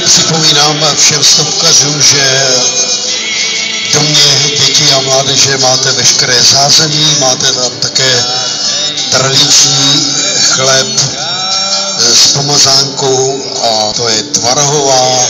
připomínám všem stopkařům, že domě dětí a mládeže máte veškeré zázemí, máte tam také tradiční chléb s pomazánkou a to je tvarohová